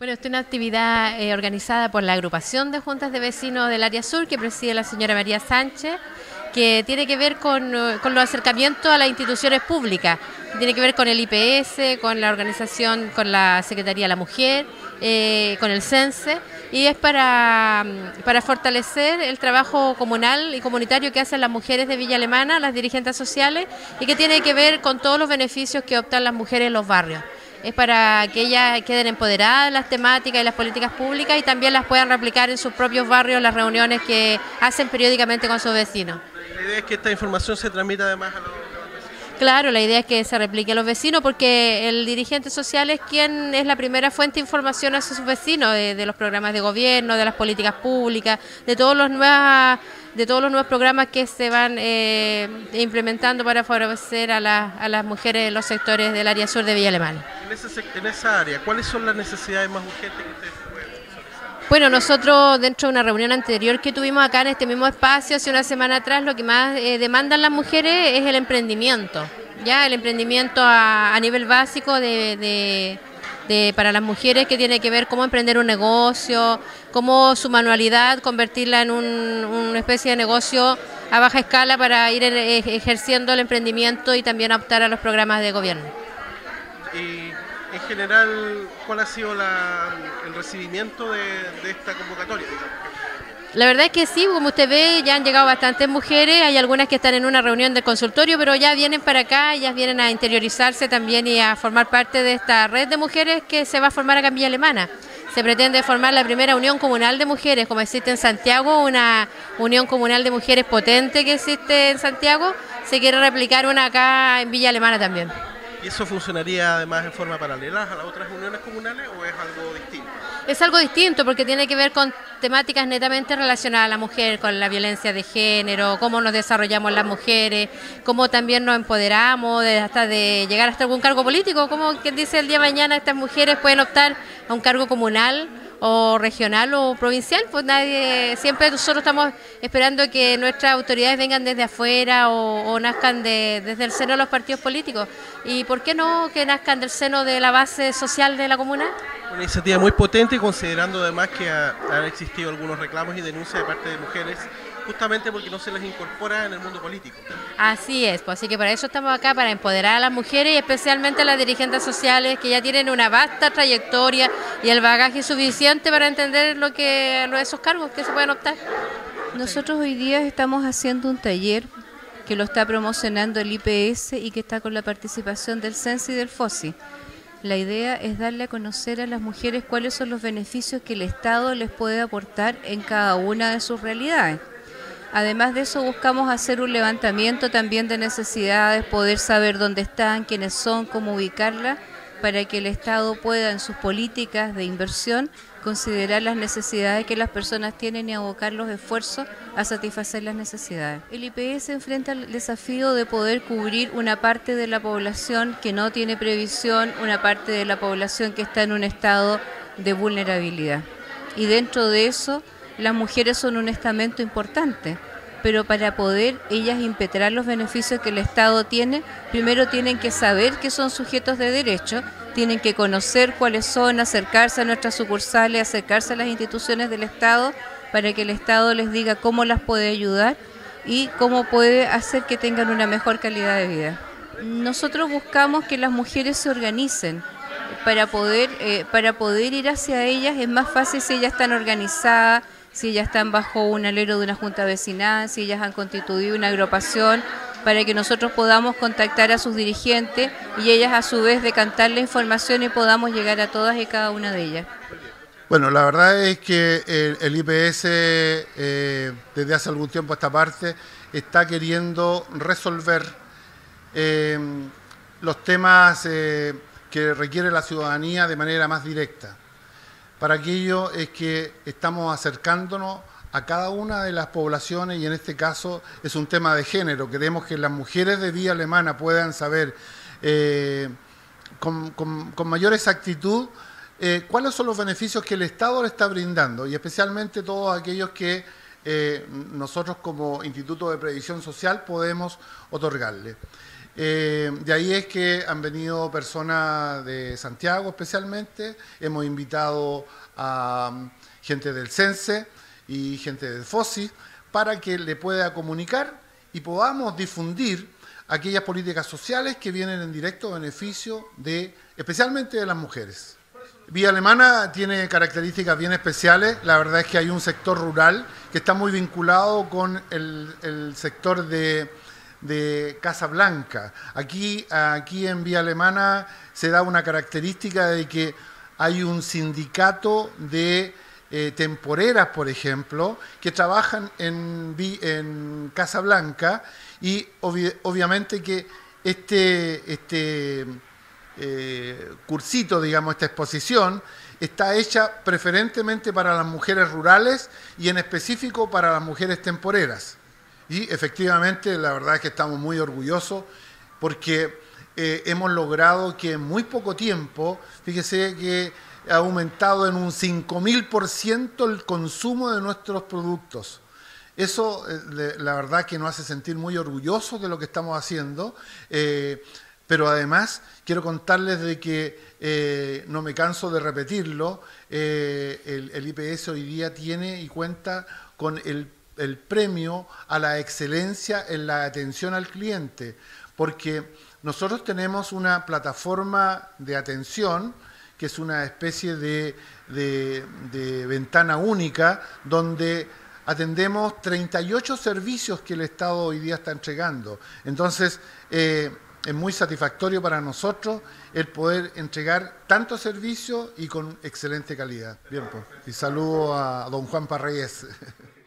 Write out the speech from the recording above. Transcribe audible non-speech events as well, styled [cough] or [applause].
Bueno, esta es una actividad eh, organizada por la agrupación de juntas de vecinos del área sur que preside la señora María Sánchez, que tiene que ver con, eh, los acercamientos a las instituciones públicas, tiene que ver con el IPS, con la organización, con la Secretaría de la Mujer, eh, con el CENSE, y es para, mm, para fortalecer el trabajo comunal y comunitario que hacen las mujeres de Villa Alemana, las dirigentes sociales, y que tiene que ver con todos los beneficios que optan las mujeres en los barrios es para que ellas queden empoderadas en las temáticas y las políticas públicas y también las puedan replicar en sus propios barrios, las reuniones que hacen periódicamente con sus vecinos. La idea es que esta información se transmita además a los. Claro, la idea es que se replique a los vecinos porque el dirigente social es quien es la primera fuente de información hacia sus vecinos, de, de los programas de gobierno, de las políticas públicas, de todos los nuevas de todos los nuevos programas que se van eh, implementando para favorecer a, la, a, las mujeres en los sectores del área sur de Villa Alemana. En, en esa área, ¿cuáles son las necesidades más urgentes que ustedes? Bueno, nosotros dentro de una reunión anterior que tuvimos acá en este mismo espacio hace una semana atrás, lo que más eh, demandan las mujeres es el emprendimiento, ya el emprendimiento a, a nivel básico de, de para las mujeres que tiene que ver cómo emprender un negocio, cómo su manualidad convertirla en un, una especie de negocio a baja escala para ir ejerciendo el emprendimiento y también optar a los programas de gobierno. En general, ¿cuál ha sido la, el recibimiento de, de esta convocatoria? La verdad es que sí, como usted ve, ya han llegado bastantes mujeres, hay algunas que están en una reunión del consultorio, pero ya vienen para acá, ellas vienen a interiorizarse también y a formar parte de esta red de mujeres que se va a formar acá en Villa Alemana. Se pretende formar la primera unión comunal de mujeres, como existe en Santiago, una unión comunal de mujeres potente que existe en Santiago, se quiere replicar una acá en Villa Alemana también. ¿Y eso funcionaría además en forma paralela a las otras uniones comunales o es algo distinto? Es algo distinto porque tiene que ver con temáticas netamente relacionadas a la mujer, con la violencia de género, cómo nos desarrollamos las mujeres, cómo también nos empoderamos, de, hasta de llegar hasta algún cargo político, como quien dice el día de mañana estas mujeres pueden optar a un cargo comunal o regional o provincial, pues nadie, siempre nosotros estamos esperando que nuestras autoridades vengan desde afuera o, nazcan de, desde el seno de los partidos políticos. ¿Y por qué no que nazcan del seno de la base social de la comuna? Una iniciativa muy potente, considerando además que ha, han existido algunos reclamos y denuncias de parte de mujeres justamente porque no se les incorpora en el mundo político. Así es, pues así que para eso estamos acá, para empoderar a las mujeres y especialmente a las dirigentes sociales que ya tienen una vasta trayectoria y el bagaje suficiente para entender lo que esos cargos que se pueden optar. Nosotros hoy día estamos haciendo un taller que lo está promocionando el IPS y que está con la participación del CENSI y del FOSI. La idea es darle a conocer a las mujeres cuáles son los beneficios que el Estado les puede aportar en cada una de sus realidades. Además de eso, buscamos hacer un levantamiento también de necesidades, poder saber dónde están, quiénes son, cómo ubicarlas, para que el Estado pueda en sus políticas de inversión considerar las necesidades que las personas tienen y abocar los esfuerzos a satisfacer las necesidades. El IPS enfrenta el desafío de poder cubrir una parte de la población que no tiene previsión, una parte de la población que está en un estado de vulnerabilidad. Y dentro de eso, las mujeres son un estamento importante, pero para poder ellas impetrar los beneficios que el Estado tiene, primero tienen que saber que son sujetos de derecho, tienen que conocer cuáles son, acercarse a nuestras sucursales, acercarse a las instituciones del Estado para que el Estado les diga cómo las puede ayudar y cómo puede hacer que tengan una mejor calidad de vida. Nosotros buscamos que las mujeres se organicen, para poder, eh, para poder ir hacia ellas es más fácil si ellas están organizadas, si ellas están bajo un alero de una junta vecinal, si ellas han constituido una agrupación, para que nosotros podamos contactar a sus dirigentes y ellas a su vez decantar la información y podamos llegar a todas y cada una de ellas. Bueno, la verdad es que el, IPS eh, desde hace algún tiempo a esta parte está queriendo resolver eh, los temas eh, que requiere la ciudadanía de manera más directa. Para aquello es que estamos acercándonos a cada una de las poblaciones y en este caso es un tema de género. Queremos que las mujeres de Vía Alemana puedan saber eh, con, con, con, mayor exactitud eh, cuáles son los beneficios que el Estado le está brindando y especialmente todos aquellos que eh, nosotros como Instituto de Previsión Social podemos otorgarle. Eh, de ahí es que han venido personas de Santiago especialmente, hemos invitado a mm, gente del CENSE y gente del FOSI para que le pueda comunicar y podamos difundir aquellas políticas sociales que vienen en directo beneficio de, especialmente de las mujeres. Vía Alemana tiene características bien especiales. La verdad es que hay un sector rural que está muy vinculado con el, sector de, de Casa Blanca. Aquí, aquí en Vía Alemana se da una característica de que hay un sindicato de eh, temporeras, por ejemplo, que trabajan en, en Casa Blanca y obviamente que este, este eh, cursito, digamos, esta exposición, está hecha preferentemente para las mujeres rurales y en específico para las mujeres temporeras. Y efectivamente, la verdad es que estamos muy orgullosos porque eh, hemos logrado que en muy poco tiempo, fíjese que ha aumentado en un 5.000% el consumo de nuestros productos. Eso, eh, la verdad, que nos hace sentir muy orgullosos de lo que estamos haciendo. Pero además quiero contarles de que, eh, no me canso de repetirlo, eh, el, IPS hoy día tiene y cuenta con el, el premio a la excelencia en la atención al cliente, porque nosotros tenemos una plataforma de atención que es una especie de, de, ventana única donde atendemos 38 servicios que el Estado hoy día está entregando. Entonces, eh, es muy satisfactorio para nosotros el poder entregar tanto servicio y con excelente calidad. Bien, pues. Y saludo a don Juan Parreyes. [laughs]